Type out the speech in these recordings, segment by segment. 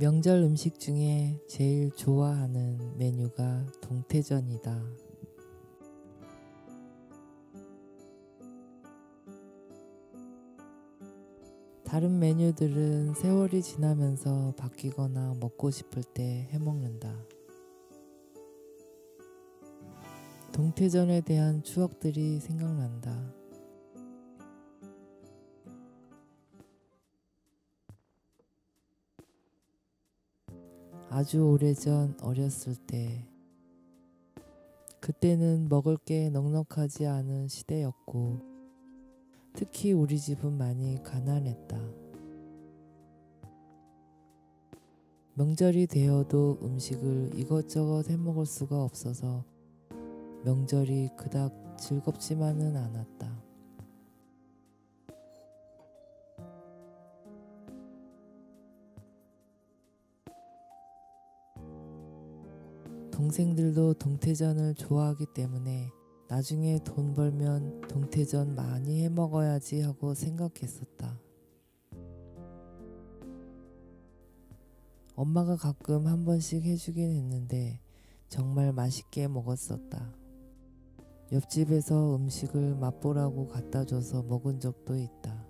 명절 음식 중에 제일 좋아하는 메뉴가 동태전이다. 다른 메뉴들은 세월이 지나면서 바뀌거나 먹고 싶을 때 해먹는다. 동태전에 대한 추억들이 생각난다. 아주 오래전 어렸을 때 그때는 먹을 게 넉넉하지 않은 시대였고 특히 우리 집은 많이 가난했다. 명절이 되어도 음식을 이것저것 해 먹을 수가 없어서 명절이 그닥 즐겁지만은 않았다. 동생들도 동태전을 좋아하기 때문에 나중에 돈 벌면 동태전 많이 해 먹어야지 하고 생각했었다. 엄마가 가끔 한 번씩 해주긴 했는데 정말 맛있게 먹었었다. 옆집에서 음식을 맛보라고 갖다 줘서 먹은 적도 있다.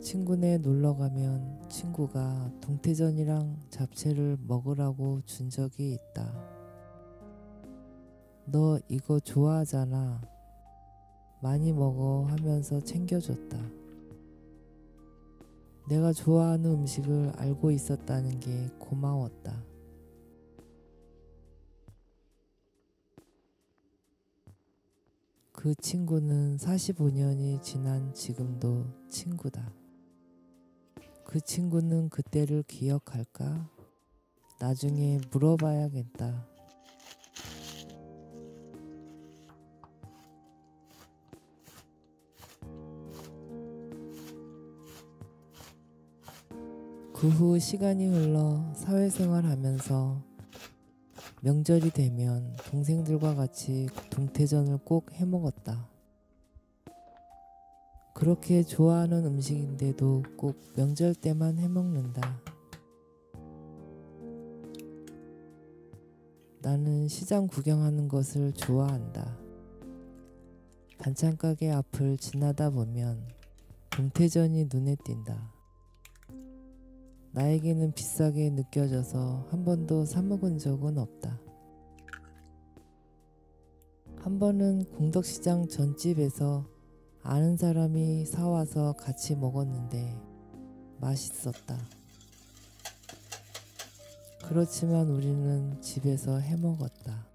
친구네 놀러 가면 친구가 동태전이랑 잡채를 먹으라고 준 적이 있다. 너 이거 좋아하잖아. 많이 먹어 하면서 챙겨줬다. 내가 좋아하는 음식을 알고 있었다는 게 고마웠다. 그 친구는 45년이 지난 지금도 친구다. 그 친구는 그때를 기억할까? 나중에 물어봐야겠다. 그 후 시간이 흘러 사회생활 하면서 명절이 되면 동생들과 같이 동태전을 꼭 해먹었다. 그렇게 좋아하는 음식인데도 꼭 명절 때만 해먹는다. 나는 시장 구경하는 것을 좋아한다. 반찬 가게 앞을 지나다 보면 동태전이 눈에 띈다. 나에게는 비싸게 느껴져서 한 번도 사먹은 적은 없다. 한 번은 공덕시장 전집에서 아는 사람이 사와서 같이 먹었는데 맛있었다. 그렇지만 우리는 집에서 해 먹었다.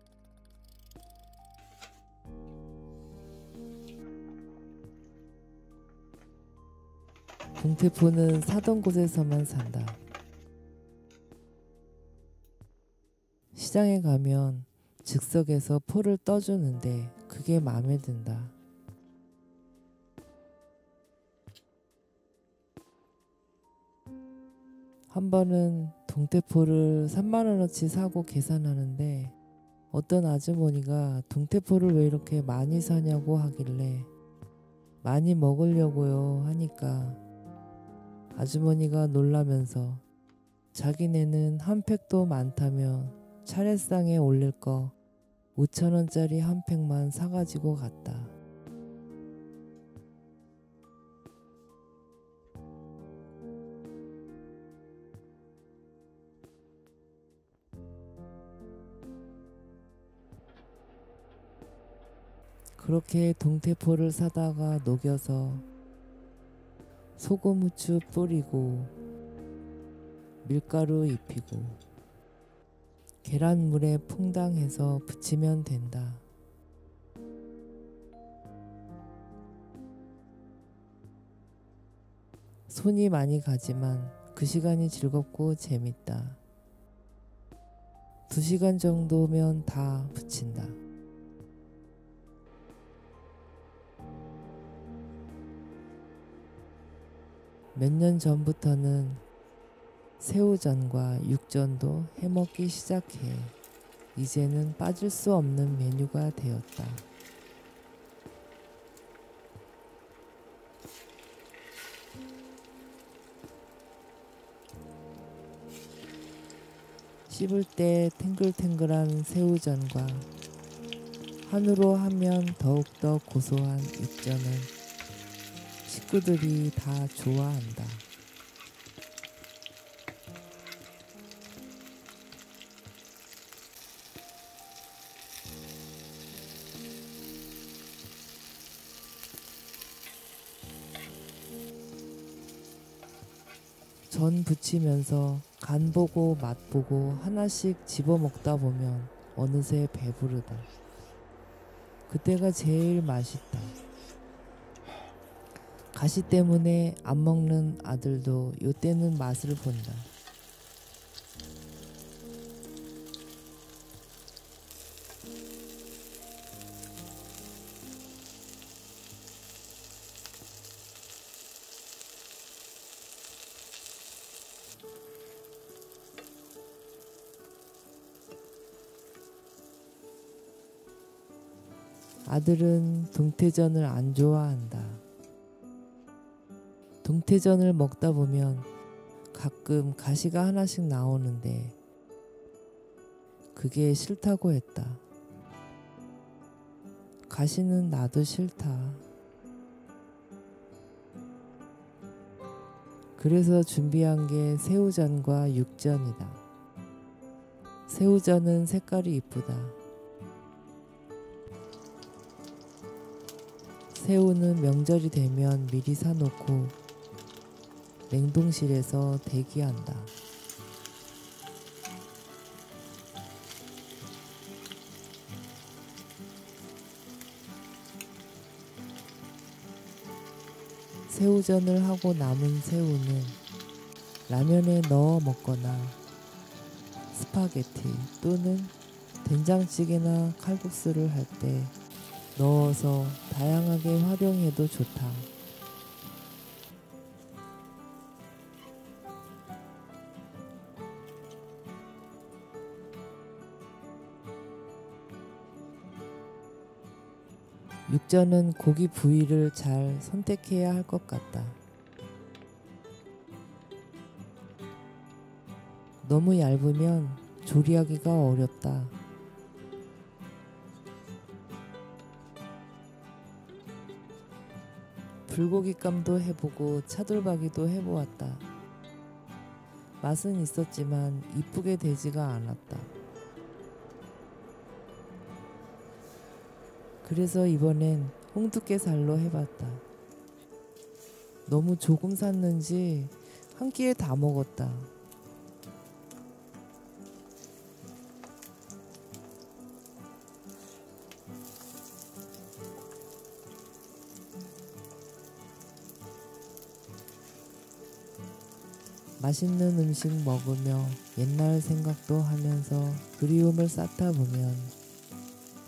동태포는 사던 곳에서만 산다. 시장에 가면 즉석에서 포를 떠주는데 그게 마음에 든다. 한 번은 동태포를 3만 원어치 사고 계산하는데 어떤 아주머니가 동태포를 왜 이렇게 많이 사냐고 하길래 많이 먹으려고요 하니까 아주머니가 놀라면서 자기네는 한 팩도 많다며 차례상에 올릴 거 5천 원짜리 한 팩만 사가지고 갔다. 그렇게 동태포를 사다가 녹여서 소금 후추 뿌리고 밀가루 입히고 계란물에 퐁당해서 부치면 된다. 손이 많이 가지만 그 시간이 즐겁고 재밌다. 두 시간 정도면 다 붙인다. 몇 년 전부터는 새우전과 육전도 해먹기 시작해 이제는 빠질 수 없는 메뉴가 되었다. 씹을 때 탱글탱글한 새우전과 한우로 하면 더욱더 고소한 육전은 식구들이 다 좋아한다. 전 부치면서 간 보고 맛 보고 하나씩 집어 먹다 보면 어느새 배부르다. 그때가 제일 맛있다. 가시 때문에 안 먹는 아들도 요때는 맛을 본다. 아들은 동태전을 안 좋아한다. 동태전을 먹다 보면 가끔 가시가 하나씩 나오는데 그게 싫다고 했다. 가시는 나도 싫다. 그래서 준비한 게 새우전과 육전이다. 새우전은 색깔이 이쁘다. 새우는 명절이 되면 미리 사놓고 냉동실에서 대기한다. 새우전을 하고 남은 새우는 라면에 넣어 먹거나 스파게티 또는 된장찌개나 칼국수를 할 때 넣어서 다양하게 활용해도 좋다. 육전은 고기 부위를 잘 선택해야 할 것 같다. 너무 얇으면 조리하기가 어렵다. 불고기감도 해보고 차돌박이도 해보았다. 맛은 있었지만 이쁘게 되지가 않았다. 그래서 이번엔 홍두깨살로 해봤다. 너무 조금 샀는지 한 끼에 다 먹었다. 맛있는 음식 먹으며 옛날 생각도 하면서 그리움을 쌓다 보면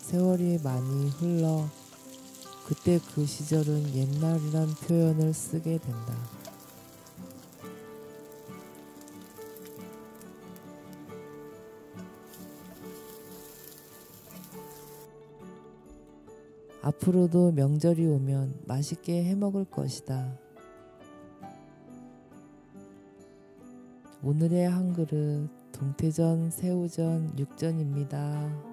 세월이 많이 흘러 그때 그 시절은 옛날이란 표현을 쓰게 된다. 앞으로도 명절이 오면 맛있게 해 먹을 것이다. 오늘의 한 그릇 동태전, 새우전, 육전입니다.